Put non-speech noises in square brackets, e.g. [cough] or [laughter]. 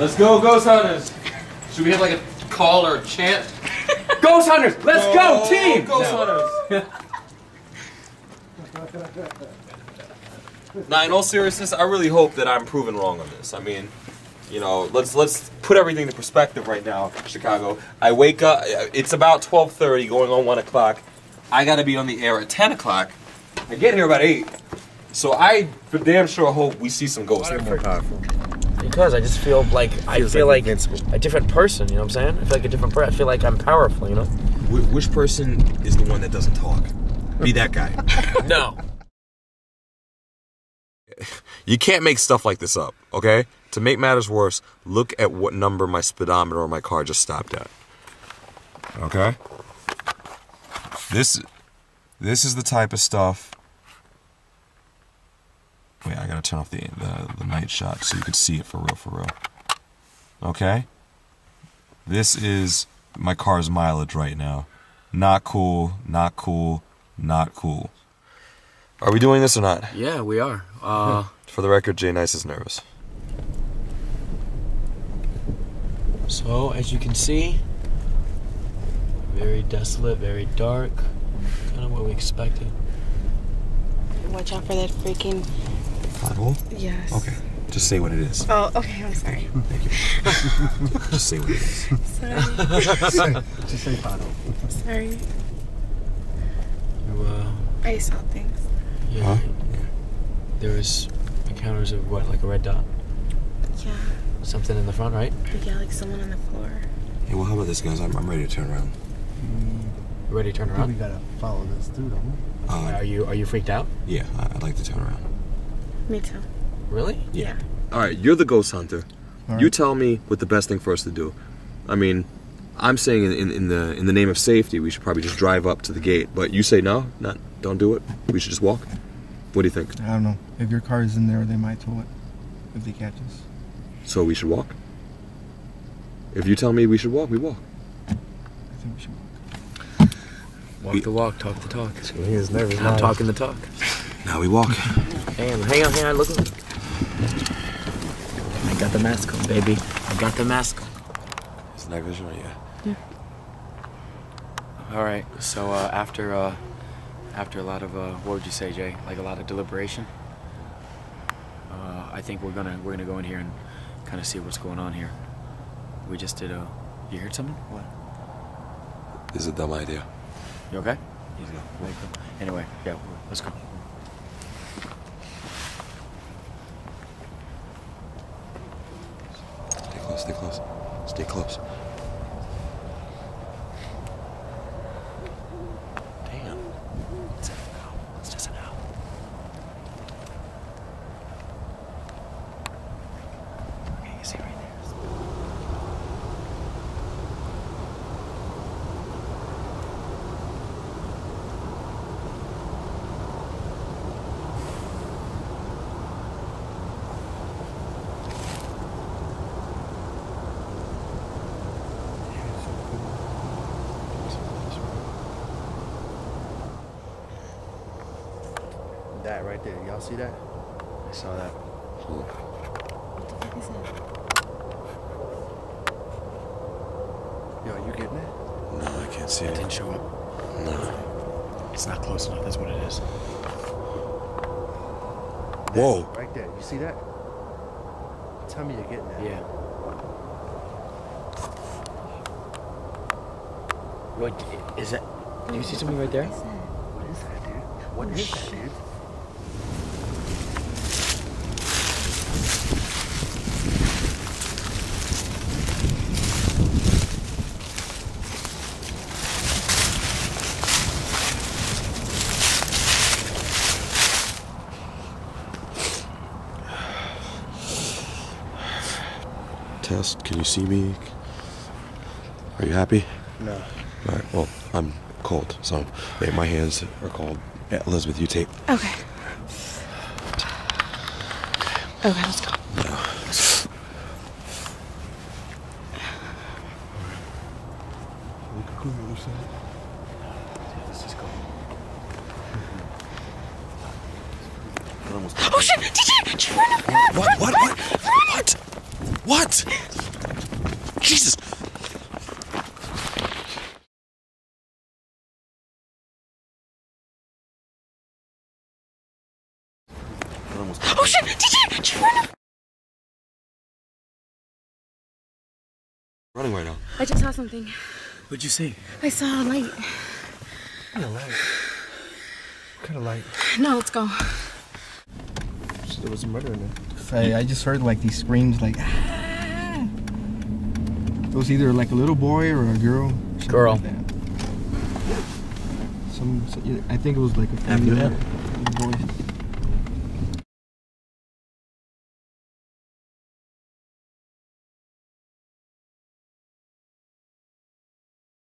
Let's go, Ghost Hunters. Should we have like a call or a chant? [laughs] Ghost Hunters, let's go, oh, team! Ghost Hunters. Now, in all seriousness, I really hope that I'm proven wrong on this. I mean, you know, let's let's put everything into perspective right now, Chicago. I wake up. It's about 12:30, going on one o'clock. I got to be on the air at 10 o'clock. I get here about eight. So I, for damn sure, hope we see some ghosts. More powerful. Because I just feel like I feel like like, a different person. You know what I'm saying? I feel like a different person. I feel like I'm powerful. You know? Wh- Which person is the one that doesn't talk? Be that guy. [laughs] No. You can't make stuff like this up, okay? To make matters worse, look at what number my speedometer on my car just stopped at. Okay? This this is the type of stuff Wait, I gotta turn off the, the the night shot so you can see it for real for real. Okay? This is my car's mileage right now. Not cool, not cool, not cool. Are we doing this or not? Yeah, we are. Uh, [laughs] For the record, J Niice is nervous. so as you can see, very desolate, very dark. Kind of what we expected. Watch out for that freaking. Pothole? Yes. Okay. Just say what it is. Oh, okay. I'm sorry. Thank you. [laughs] Just say what it is. Sorry. [laughs] Just say pothole. sorry. You, uh, I saw things. yeah. There was encounters of what, like a red dot, Yeah. something in the front, right? Yeah, like someone on the floor. Hey, well, how about this, guys? I'm, I'm ready to turn around. You ready to turn I think we gotta follow this through, don't we? Uh, Are you are you freaked out? yeah, I'd like to turn around. Me too. Really? Yeah. All right, you're the ghost hunter. All You tell me what the best thing for us to do. I mean, I'm saying in, in, in the in the name of safety, we should probably just drive up to the gate. But you say no, not don't do it. We should just walk. What do you think? I don't know. If your car is in there, they might tow it. If they catch us. So we should walk. If you tell me we should walk, we walk. I think we should walk. Walk the walk, talk the talk. He is nervous I'm talking the talk. Now we walk. Hang on, hang on, hang on. Look, look. I got the mask on, baby. I got the mask on. Is night vision or yeah? All right. So uh, after uh, after a lot of uh, what would you say, Jay? Like a lot of deliberation. Uh, I think we're gonna we're gonna go in here and kind of see what's going on here. We just did a. You heard something? What? This is a dumb idea. You okay? Easy. Anyway, yeah. Let's go. Stay close. Stay close. Stay close. Damn. It's a no. It's just a no. Okay, you see right there. That right there. Y'all see that? I saw that. Yo, you getting it? No, I can't see It it. didn't show up. No. It's not close enough. That's what it is. Whoa. Right there. You see that? Tell me you're getting that. Yeah. What is that? Do you see something right there? What is that, dude? What is that, dude? Test. Can you see me? Are you happy? No. All right. Well, I'm cold, so hey, my hands are cold. Yeah, Elizabeth, you tape. Okay. Okay, let's go. Let's go. Oh shit! Did you, did you run up? What? What? What? What? What? Jesus. Oh shit! Did you, did you run? Running right now. I just saw something. What'd you see? I saw a light. What kind of light? What kind of light? No, let's go. There was a murder in there. I, I just heard like these screams like. It was either like a little boy or a girl. Girl. like that. Some, I think it was like a Have you female had- little boy.